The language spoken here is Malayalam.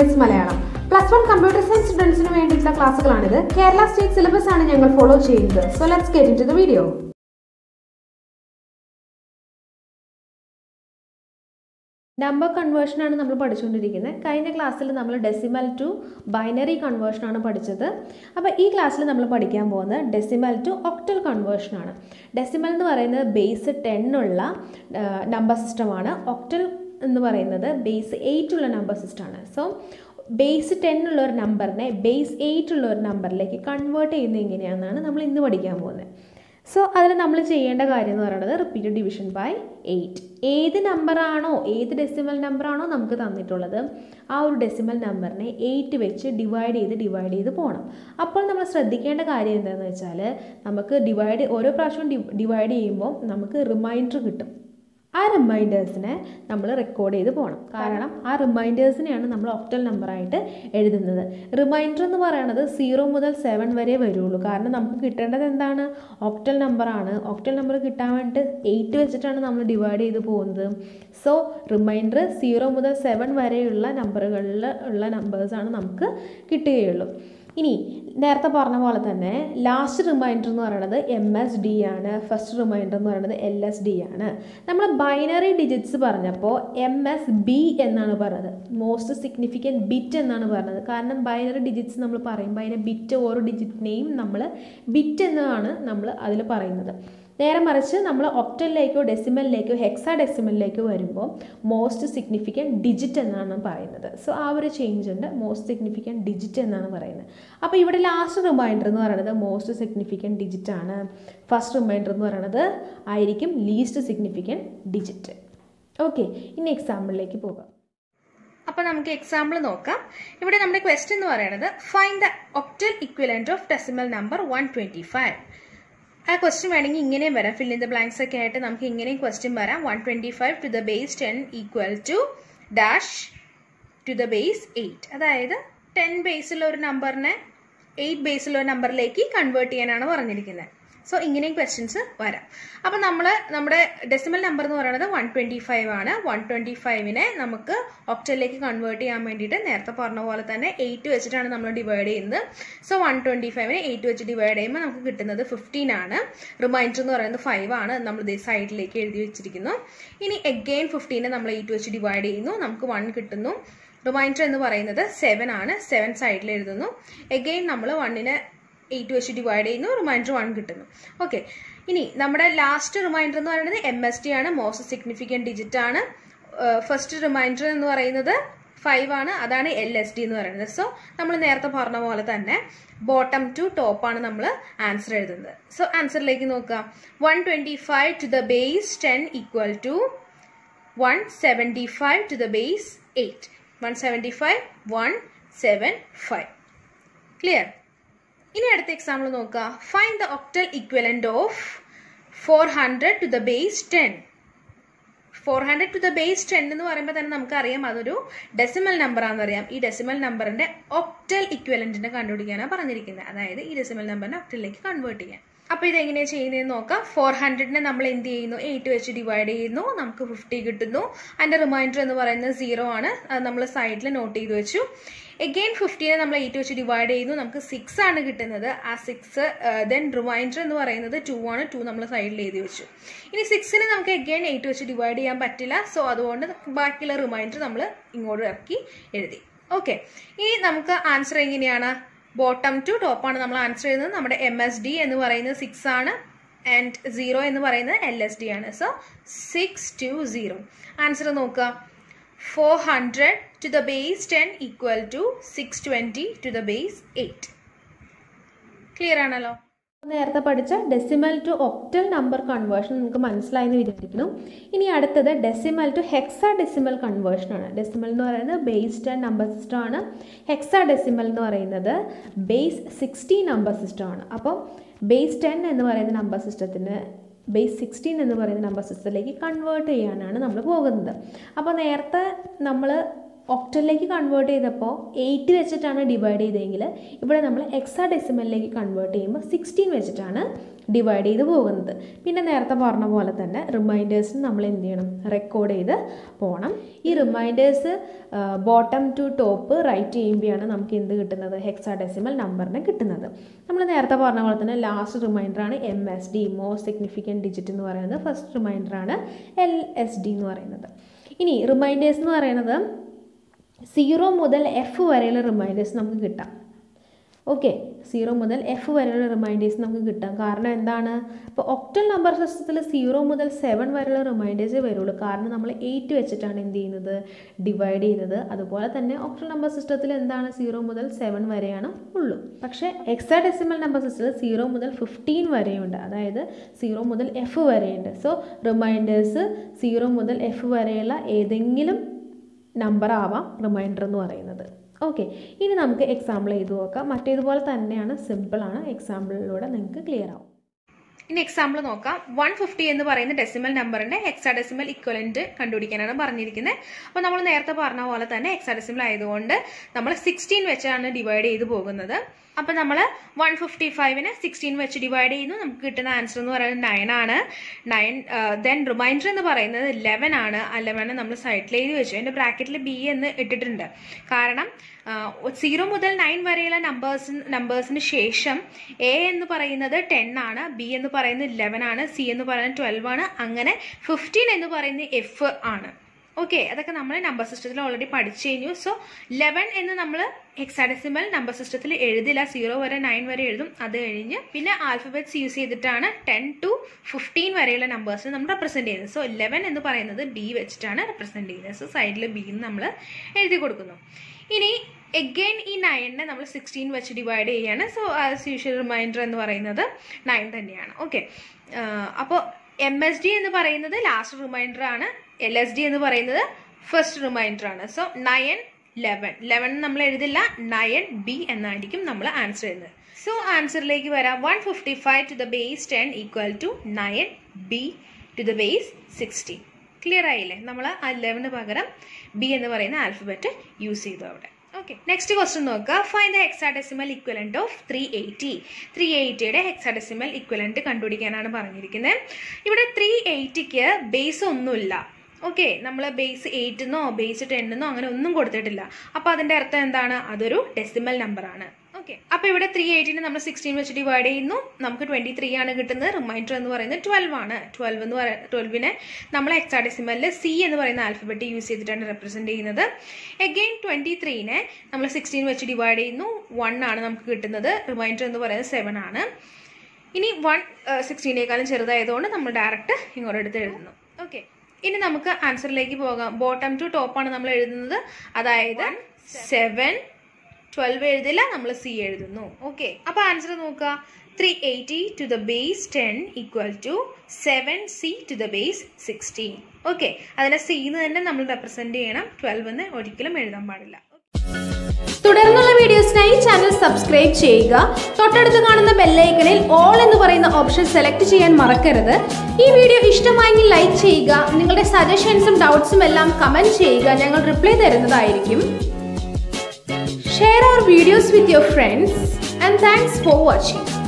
Bytes Malayalam. Plus one computer science സ്റ്റുഡൻസിന് വേണ്ടിയിട്ടുള്ള ക്ലാസ്സുകളാണിത്. കേരള സ്റ്റേറ്റ് സിലബസ് ആണ് ഞങ്ങൾ ഫോളോ ചെയ്യുന്നത്. So let's get into the video number conversion ആണ് നമ്മൾ പഠിച്ചുകൊണ്ടിരിക്കുന്നത്. കഴിഞ്ഞ ക്ലാസ്സിൽ നമ്മൾ ഡെസിമൽ ടു ബൈനറി കൺവേർഷനാണ് പഠിച്ചത്. അപ്പോൾ ഈ ക്ലാസ്സിൽ നമ്മൾ പഠിക്കാൻ പോകുന്നത് ഡെസിമൽ ടു ഒക്ടൽ കൺവേർഷനാണ് ഡെസിമൽ എന്ന് പറയുന്നത് ബേസ് ടെന്നുള്ള നമ്പർ സിസ്റ്റമാണ് ഒക്ടൽ എന്ന് പറയുന്നത് ബേസ് എയ്റ്റ് ഉള്ള നമ്പർ സിസ്റ്റമാണ് സോ ബേസ് ടെൻ ഉള്ള ഒരു നമ്പറിനെ ബേസ് എയ്റ്റ് ഉള്ള ഒരു നമ്പറിലേക്ക് കൺവേർട്ട് ചെയ്യുന്നത് എങ്ങനെയാണെന്നാണ് നമ്മൾ ഇന്ന് പഠിക്കാൻ പോകുന്നത്. സോ അതിൽ നമ്മൾ ചെയ്യേണ്ട കാര്യം എന്ന് പറയുന്നത് റിപ്പീറ്റഡ് ഡിവിഷൻ ബൈ എയ്റ്റ് ഏത് നമ്പറാണോ ഏത് ഡെസിമൽ നമ്പറാണോ നമുക്ക് തന്നിട്ടുള്ളത് ആ ഒരു ഡെസിമൽ നമ്പറിനെ എയ്റ്റ് വെച്ച് ഡിവൈഡ് ചെയ്ത് ഡിവൈഡ് ചെയ്ത് പോകണം അപ്പോൾ നമ്മൾ ശ്രദ്ധിക്കേണ്ട കാര്യം എന്താണെന്ന് വെച്ചാൽ നമുക്ക് ഡിവൈഡ് ഓരോ പ്രാവശ്യവും ഡിവൈഡ് ചെയ്യുമ്പോൾ നമുക്ക് റിമൈൻഡർ കിട്ടും. ആ റിമൈൻഡേഴ്സിനെ നമ്മൾ റെക്കോർഡ് ചെയ്ത് പോകണം കാരണം ആ റിമൈൻഡേഴ്സിനെയാണ് നമ്മൾ ഒക്ടൽ നമ്പറായിട്ട് എഴുതുന്നത്. റിമൈൻഡർ എന്ന് പറയുന്നത് സീറോ മുതൽ സെവൻ വരെ വരുള്ളൂ. കാരണം നമുക്ക് കിട്ടേണ്ടത് എന്താണ്? ഒക്ടൽ നമ്പറാണ് ഒക്ടൽ നമ്പർ കിട്ടാൻ വേണ്ടിയിട്ട് എയ്റ്റ് വെച്ചിട്ടാണ് നമ്മൾ ഡിവൈഡ് ചെയ്ത് പോകുന്നത്. സോ റിമൈൻഡർ സീറോ മുതൽ സെവൻ വരെയുള്ള നമ്പറുകളിൽ ഉള്ള നമ്പേഴ്സാണ് നമുക്ക് കിട്ടുകയുള്ളൂ. ഇനി നേരത്തെ പറഞ്ഞ പോലെ തന്നെ ലാസ്റ്റ് റിമൈൻഡർ എന്ന് പറയുന്നത് എം എസ് ഡി ആണ്. ഫസ്റ്റ് റിമൈൻഡർ എന്ന് പറയുന്നത് എൽ എസ് ഡി ആണ്. നമ്മൾ ബൈനറി ഡിജിറ്റ്സ് പറഞ്ഞപ്പോൾ എം എസ് ബി എന്നാണ് പറഞ്ഞത്. മോസ്റ്റ് സിഗ്നിഫിക്കന്റ് ബിറ്റ് എന്നാണ് പറഞ്ഞത്. കാരണം ബൈനറി ഡിജിറ്റ്സ് നമ്മൾ പറയുമ്പോൾ അതിനെ ബിറ്റ് ഓരോ ഡിജിറ്റിനെയും നമ്മൾ ബിറ്റ് എന്നാണ് നമ്മൾ അതിൽ പറയുന്നത്. നേരെ മറിച്ച് നമ്മൾ ഒപ്റ്റലിലേക്കോ ഡെസിമലിലേക്കോ ഹെക്സാ ഡെസിമലിലേക്കോ വരുമ്പോൾ മോസ്റ്റ് സിഗ്നിഫിക്കന്റ് ഡിജിറ്റ് എന്നാണ് പറയുന്നത്. സോ ആ ഒരു ചേഞ്ച് ഉണ്ട്. മോസ്റ്റ് സിഗ്നിഫിക്കന്റ് ഡിജിറ്റ് എന്നാണ് പറയുന്നത്. അപ്പോൾ ഇവിടെ ലാസ്റ്റ് റിമൈൻഡർ എന്ന് പറയുന്നത് മോസ്റ്റ് സിഗ്നിഫിക്കന്റ് ഡിജിറ്റ് ആണ്. ഫസ്റ്റ് റിമൈൻഡർ എന്ന് പറയുന്നത് ആയിരിക്കും ലീസ്റ്റ് സിഗ്നിഫിക്കന്റ് ഡിജിറ്റ്. ഓക്കെ ഇനി എക്സാമ്പിളിലേക്ക് പോകാം. അപ്പോൾ നമുക്ക് എക്സാമ്പിൾ നോക്കാം. ഇവിടെ നമ്മുടെ ക്വസ്റ്റ്യൻ എന്ന് പറയുന്നത് find the octal equivalent of decimal number one twenty five ആ ക്വസ്റ്റ്യൻ വേണമെങ്കിൽ ഇങ്ങനെയും വരാം. ഫിൽ ഇൻ ദ ബ്ലാങ്ക്സ് ഒക്കെ ആയിട്ട് നമുക്ക് ഇങ്ങനെയും ക്വസ്റ്റ്യൻ വരാം. One twenty five to the base ten equal to dash to the base eight അതായത് ടെൻ ബേസിലുള്ള ഒരു നമ്പറിനെ എയ്റ്റ് ബേസിലുള്ള നമ്പറിലേക്ക് കൺവേർട്ട് ചെയ്യാനാണ് പറഞ്ഞിരിക്കുന്നത്. സോ ഇങ്ങനെയും ക്വസ്റ്റ്യൻസ് വരാം. അപ്പം നമ്മൾ നമ്മുടെ ഡെസിമൽ നമ്പർ എന്ന് പറയുന്നത് വൺ ട്വന്റി ഫൈവ് ആണ്. വൺ ട്വന്റി ഫൈവിനെ നമുക്ക് ഒക്ടലിലേക്ക് കൺവേർട്ട് ചെയ്യാൻ വേണ്ടിയിട്ട് നേരത്തെ പറഞ്ഞ പോലെ തന്നെ എയ്റ്റ് വെച്ചിട്ടാണ് നമ്മൾ ഡിവൈഡ് ചെയ്യുന്നത്. സോ വൺ ട്വന്റി ഫൈവിനെ എയ്റ്റ് വെച്ച് ഡിവൈഡ് ചെയ്യുമ്പോൾ നമുക്ക് കിട്ടുന്നത് ഫിഫ്റ്റീൻ ആണ്. റിമൈൻഡർ എന്ന് പറയുന്നത് ഫൈവ് ആണ് നമ്മൾ ഇതേ സൈഡിലേക്ക് എഴുതി വെച്ചിരിക്കുന്നു. ഇനി എഗെയിൻ ഫിഫ്റ്റീനെ നമ്മൾ എയ്റ്റ് വെച്ച് ഡിവൈഡ് ചെയ്യുന്നു. നമുക്ക് വൺ കിട്ടുന്നു. റിമൈൻഡർ എന്ന് പറയുന്നത് സെവൻ ആണ്. സെവൻ സൈഡിൽ എഴുതുന്നു. എഗെയിൻ നമ്മൾ വണ്ണിനെ എയ്റ്റ് വെച്ച് ഡിവൈഡ് ചെയ്യുന്നു റിമൈൻഡർ വൺ കിട്ടുന്നു. ഓക്കെ ഇനി നമ്മുടെ ലാസ്റ്റ് റിമൈൻഡർ എന്ന് പറയുന്നത് എം എസ് ടി ആണ്. മോസ്റ്റ് സിഗ്നിഫിക്കന്റ് ഡിജിറ്റ് ആണ്. ഫസ്റ്റ് റിമൈൻഡർ എന്ന് പറയുന്നത് ഫൈവ് ആണ്. അതാണ് എൽ എസ് ഡി എന്ന് പറയുന്നത്. സോ നമ്മൾ നേരത്തെ പറഞ്ഞ പോലെ തന്നെ ബോട്ടം ടു ടോപ്പ് ആണ് നമ്മൾ ആൻസർ എഴുതുന്നത്. സോ ആൻസറിലേക്ക് നോക്കുക. One twenty five to the base ten equal to one seventy five to the base eight one seventy five one seven five clear ഇനി അടുത്ത എക്സാമ്പിൾ നോക്കുക find the octal equivalent of four hundred to the base ten four hundred to the base ten എന്ന് പറയുമ്പോൾ തന്നെ നമുക്കറിയാം അതൊരു ഡെസിമൽ നമ്പർ ആണെന്നറിയാം ഈ ഡെസിമൽ നമ്പറിന്റെ ഒക്ടൽ ഇക്വലന്റിനെ കണ്ടുപിടിക്കാനാണ് പറഞ്ഞിരിക്കുന്നത് അതായത് ഈ ഡെസിമൽ നമ്പറിനെ ഒക്ടലിലേക്ക് കൺവേർട്ട് ചെയ്യാൻ. അപ്പോൾ ഇത് എങ്ങനെയാണ് ചെയ്യുന്നതെന്ന് നോക്കാം. ഫോർ ഹൺഡ്രഡിനെ നമ്മൾ എന്ത് ചെയ്യുന്നു? എയ്റ്റ് വെച്ച് ഡിവൈഡ് ചെയ്യുന്നു. നമുക്ക് ഫിഫ്റ്റി കിട്ടുന്നു. അതിന്റെ റിമൈൻഡർ എന്ന് പറയുന്നത് സീറോ ആണ്. അത് നമ്മൾ സൈഡിൽ നോട്ട് ചെയ്ത് വെച്ചു. എഗെയിൻ ഫിഫ്റ്റീനെ നമ്മൾ എയ്റ്റ് വെച്ച് ഡിവൈഡ് ചെയ്യുന്നു. നമുക്ക് സിക്സ് ആണ് കിട്ടുന്നത്. ആ സിക്സ് ദെൻ റിമൈൻഡർ എന്ന് പറയുന്നത് ടു ആണ്. ടു നമ്മൾ സൈഡിൽ എഴുതി വെച്ചു. ഇനി സിക്സിനെ നമുക്ക് എഗെയിൻ എയ്റ്റ് വെച്ച് ഡിവൈഡ് ചെയ്യാൻ പറ്റില്ല. സോ അതുകൊണ്ട് ബാക്കിയുള്ള റിമൈൻഡർ നമ്മൾ ഇങ്ങോട്ട് ഇറക്കി എഴുതി. ഓക്കെ ഇനി നമുക്ക് ആൻസർ എങ്ങനെയാണ്? ബോട്ടം ടു ടോപ്പ് ആണ് നമ്മൾ ആൻസർ ചെയ്യുന്നത്. നമ്മുടെ എം എസ് ഡി എന്ന് പറയുന്നത് സിക്സ് ആണ് ആൻഡ് സീറോ എന്ന് പറയുന്നത് എൽ എസ് ഡി ആണ്. So six two zero answer നോക്കുക. Four hundred to the base ten equal to six twenty to the base eight clear ആണല്ലോ? നേരത്തെ പഠിച്ച decimal to octal number conversion നിങ്ങൾക്ക് മനസ്സിലായെന്ന് വിചാരിക്കുന്നു. ഇനി അടുത്തത് decimal to hexadecimal conversion ആണ്. ഡെസിമൽ എന്ന് പറയുന്നത് ബേസ് ടെൻ നമ്പർ സിസ്റ്റം ആണ്. ഹെക്സ ഡെസിമൽ എന്ന് പറയുന്നത് ബേസ് സിക്സ്റ്റി നമ്പർ സിസ്റ്റം ആണ്. അപ്പോൾ ബേസ് ടെൻ എന്ന് പറയുന്ന നമ്പർ സിസ്റ്റത്തിന് ബേസ് സിക്സ്റ്റീൻ എന്ന് പറയുന്ന നമ്പർ സിസ്റ്റത്തിലേക്ക് കൺവേർട്ട് ചെയ്യാനാണ് നമ്മൾ പോകുന്നത്. അപ്പോൾ നേരത്തെ നമ്മൾ ഒക്ടലിലേക്ക് കൺവേർട്ട് ചെയ്തപ്പോൾ എയ്റ്റ് വെച്ചിട്ടാണ് ഡിവൈഡ് ചെയ്തതെങ്കിൽ ഇവിടെ നമ്മൾ എക്സാ ഡെസിമലിലേക്ക് കൺവേർട്ട് ചെയ്യുമ്പോൾ സിക്സ്റ്റീൻ വെച്ചിട്ടാണ് ഡിവൈഡ് ചെയ്ത് പോകുന്നത്. പിന്നെ നേരത്തെ പറഞ്ഞ പോലെ തന്നെ റിമൈൻഡേഴ്സിന് നമ്മൾ എന്ത് ചെയ്യണം? റെക്കോർഡ് ചെയ്ത് പോകണം. ഈ remainders bottom to top write ചെയ്യുമ്പോഴാണ് നമുക്ക് എന്ത് കിട്ടുന്നത്? ഹെക്സാ ഡെസിമൽ നമ്പറിന് കിട്ടുന്നത്. നമ്മൾ നേരത്തെ പറഞ്ഞ പോലെ തന്നെ last റിമൈൻഡറാണ് M S D most significant digit എന്ന് പറയുന്നത് ഫസ്റ്റ് റിമൈൻഡറാണ് എൽ എസ് ഡി എന്ന് പറയുന്നത്. ഇനി റിമൈൻഡേഴ്സ് എന്ന് പറയുന്നത് സീറോ മുതൽ എഫ് വരെയുള്ള റിമൈൻഡേഴ്സ് നമുക്ക് കിട്ടാം. ഓക്കെ സീറോ മുതൽ എഫ് വരെയുള്ള റിമൈൻഡേഴ്സ് നമുക്ക് കിട്ടാം. കാരണം എന്താണ്? ഇപ്പോൾ ഒക്ടൽ നമ്പർ സിസ്റ്റത്തിൽ സീറോ മുതൽ സെവൻ വരെയുള്ള റിമൈൻഡേഴ്സ് വരുള്ളൂ. കാരണം നമ്മൾ എയ്റ്റ് വെച്ചിട്ടാണ് എന്ത് ചെയ്യുന്നത്? ഡിവൈഡ് ചെയ്യുന്നത്. അതുപോലെ തന്നെ ഒക്ടൽ നമ്പർ സിസ്റ്റത്തിൽ എന്താണ്? സീറോ മുതൽ സെവൻ വരെയാണ് ഉള്ളൂ. പക്ഷേ എക്സാ ഡെസിമൽ നമ്പർ സിസ്റ്റത്തിൽ സീറോ മുതൽ ഫിഫ്റ്റീൻ വരെയുണ്ട്. അതായത് സീറോ മുതൽ എഫ് വരെയുണ്ട്. സോ റിമൈൻഡേഴ്സ് സീറോ മുതൽ എഫ് വരെയുള്ള ഏതെങ്കിലും നമ്പർ ആവാം റിമൈൻഡർ എന്ന് പറയുന്നത്. ഓക്കെ ഇനി നമുക്ക് എക്സാമ്പിൾ ചെയ്ത് നോക്കാം. മറ്റേതുപോലെ തന്നെയാണ് സിമ്പിളാണ് എക്സാമ്പിളിലൂടെ നിങ്ങൾക്ക് ക്ലിയർ ആവും. ഇനി എക്സാമ്പിൾ നോക്കാം. വൺ ഫിഫ്റ്റി എന്ന് പറയുന്ന ഡെസിമൽ നമ്പറിന്റെ എക്സാ ഡെസിമൽ ഇക്വലന്റ് കണ്ടുപിടിക്കാനാണ് പറഞ്ഞിരിക്കുന്നത്. അപ്പോൾ നമ്മൾ നേരത്തെ പറഞ്ഞ പോലെ തന്നെ എക്സാ ഡെസിമൽ ആയതുകൊണ്ട് നമ്മൾ സിക്സ്റ്റീൻ വെച്ചാണ് ഡിവൈഡ് ചെയ്ത് പോകുന്നത്. അപ്പോൾ നമ്മൾ വൺ ഫിഫ്റ്റി ഫൈവിന് സിക്സ്റ്റീൻ വെച്ച് ഡിവൈഡ് ചെയ്യുന്നു നമുക്ക് കിട്ടുന്ന ആൻസർ എന്ന് പറയുന്നത് നയൻ ആണ്. നയൻ ദെൻ റിമൈൻഡർ എന്ന് പറയുന്നത് ലെവൻ ആണ്. ആ ലെവൻ നമ്മൾ സൈഡിൽ എഴുതി വെച്ചു. എന്റെ ബ്രാക്കറ്റിൽ ബി എന്ന് ഇട്ടിട്ടുണ്ട്. കാരണം സീറോ മുതൽ നയൻ വരെയുള്ള നമ്പേഴ്സ് നമ്പേഴ്സിന് ശേഷം എ എന്ന് പറയുന്നത് ടെൻ ആണ്. ബി എന്ന് പറയുന്നത് ഇലവൻ ആണ്. സി എന്ന് പറയുന്നത് ട്വൽവ് ആണ്. അങ്ങനെ ഫിഫ്റ്റീൻ എന്ന് പറയുന്നത് എഫ് ആണ്. ഓക്കെ അതൊക്കെ നമ്മൾ നമ്പർ സിസ്റ്റത്തിൽ ഓൾറെഡി പഠിച്ചു കഴിഞ്ഞു സോ ലെവൻ എന്ന് നമ്മൾ ഹെക്സാഡെസിമൽ നമ്പർ സിസ്റ്റത്തിൽ എഴുതില്ല. സീറോ വരെ നയൻ വരെ എഴുതും. അത് കഴിഞ്ഞ് പിന്നെ ആൽഫബറ്റ്സ് യൂസ് ചെയ്തിട്ടാണ് ടെൻ ടു ഫിഫ്റ്റീൻ വരെയുള്ള നമ്പേഴ്സ് നമ്മൾ റെപ്രസെന്റ് ചെയ്യുന്നത്. സോ ലെവൻ എന്ന് പറയുന്നത് ബി വെച്ചിട്ടാണ് റെപ്രസെന്റ് ചെയ്യുന്നത്. സോ സൈഡിൽ ബി എന്ന് നമ്മൾ എഴുതി കൊടുക്കുന്നു. ഇനി എഗെയിൻ ഈ നയനെ നമ്മൾ സിക്സ്റ്റീൻ വെച്ച് ഡിവൈഡ് ചെയ്യാണ്. സോ ആസ് യൂഷ്വൽ റിമൈൻഡർ എന്ന് പറയുന്നത് നയൻ തന്നെയാണ്. ഓക്കെ അപ്പോൾ എം എസ് ഡി എന്ന് പറയുന്നത് ലാസ്റ്റ് റിമൈൻഡർ ആണ്. എൽ എസ് ഡി എന്ന് പറയുന്നത് ഫസ്റ്റ് റിമൈൻഡർ ആണ്. സോ നയൻ ലെവൻ ലെവൻ നമ്മൾ എഴുതില്ല. നയൻ ബി എന്നായിരിക്കും നമ്മൾ ആൻസർ ചെയ്യുന്നത്. സോ ആൻസറിലേക്ക് വരാം. One fifty five to the base ten equal to nine B to the base sixty clear ആയില്ലേ? നമ്മൾ ആ ലെവന് പകരം ബി എന്ന് പറയുന്ന ആൽഫബറ്റ് യൂസ് ചെയ്തു അവിടെ. ഓക്കെ നെക്സ്റ്റ് ക്വസ്റ്റ്യൻ നോക്കുക. Find the hexadecimal equivalent of three eighty three എയ്റ്റിയുടെ ഹെക്സാഡെസിമൽ ഇക്വലന്റ് കണ്ടുപിടിക്കാനാണ് പറഞ്ഞിരിക്കുന്നത്. ഇവിടെ ത്രീ എയ്റ്റിക്ക് ബേസ് ഒന്നുമില്ല. ഓക്കെ നമ്മൾ ബേസ് എയ്റ്റിന്നോ ബേസ് ടെന്നിന്നോ അങ്ങനെ ഒന്നും കൊടുത്തിട്ടില്ല. അപ്പോൾ അതിന്റെ അർത്ഥം എന്താണ്? അതൊരു ഡെസിമൽ നമ്പറാണ് ഓക്കെ അപ്പോൾ ഇവിടെ ത്രീ എയ്റ്റിന് നമ്മൾ സിക്സ്റ്റീൻ വെച്ച് ഡിവൈഡ് ചെയ്യുന്നു. നമുക്ക് ട്വന്റി ത്രീ ആണ് കിട്ടുന്നത്. റിമൈൻഡർ എന്ന് പറയുന്നത് ട്വൽവ് ആണ്. ട്വൽവ് എന്ന് പറയുന്ന ട്വൽവിനെ നമ്മൾ എക്സാഡെസിമലിൽ സി എന്ന് പറയുന്ന ആൽഫബറ്റ് യൂസ് ചെയ്തിട്ടാണ് റെപ്രസെന്റ് ചെയ്യുന്നത്. എഗെയിൻ ട്വന്റി ത്രീനെ നമ്മൾ സിക്സ്റ്റീൻ വെച്ച് ഡിവൈഡ് ചെയ്യുന്നു. വൺ ആണ് നമുക്ക് കിട്ടുന്നത്. റിമൈൻഡർ എന്ന് പറയുന്നത് സെവൻ ആണ്. ഇനി വൺ സിക്സ്റ്റീനേക്കാളും ചെറുതായതുകൊണ്ട് നമ്മൾ ഡയറക്റ്റ് ഇങ്ങോട്ട് എടുത്ത് എഴുതുന്നു. ഓക്കെ ഇനി നമുക്ക് ആൻസറിലേക്ക് പോകാം. ബോട്ടം ടു ടോപ്പാണ് നമ്മൾ എഴുതുന്നത്. അതായത് സെവൻ ട്വൽവ് എഴുതില്ല നമ്മൾ സി എഴുതുന്നു. ഓക്കെ അപ്പോൾ ആൻസർ നോക്കുക. Three eighty two the base ten equal to seven C to the base sixteen okay അതിനെ സിന്ന് തന്നെ നമ്മൾ റെപ്രസെന്റ് ചെയ്യണം. ട്വൽവ് എന്ന് ഒരിക്കലും എഴുതാൻ പാടില്ല. വീഡിയോസിനായി ചാനൽ സബ്സ്ക്രൈബ് ചെയ്യുക. തൊട്ടടുത്ത് കാണുന്ന ബെല്ലൈക്കണിൽ ഓൾ എന്ന് പറയുന്ന ഓപ്ഷൻ സെലക്ട് ചെയ്യാൻ മറക്കരുത്. ഈ വീഡിയോ ഇഷ്ടമായെങ്കിൽ ലൈക്ക് ചെയ്യുക നിങ്ങളുടെ സജഷൻസും ഡൗട്ട്സും എല്ലാം കമന്റ് ചെയ്യുക. ഞങ്ങൾ റിപ്ലൈ തരുന്നതായിരിക്കും. Share our videos with your friends and thanks for watching